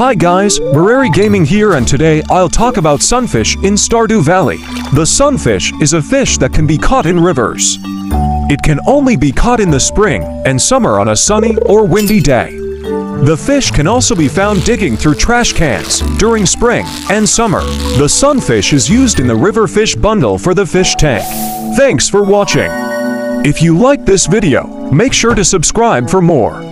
Hi guys, MORARY Gaming here and today I'll talk about sunfish in Stardew Valley. The sunfish is a fish that can be caught in rivers. It can only be caught in the spring and summer on a sunny or windy day. The fish can also be found digging through trash cans during spring and summer. The sunfish is used in the river fish bundle for the fish tank. Thanks for watching. If you like this video, make sure to subscribe for more.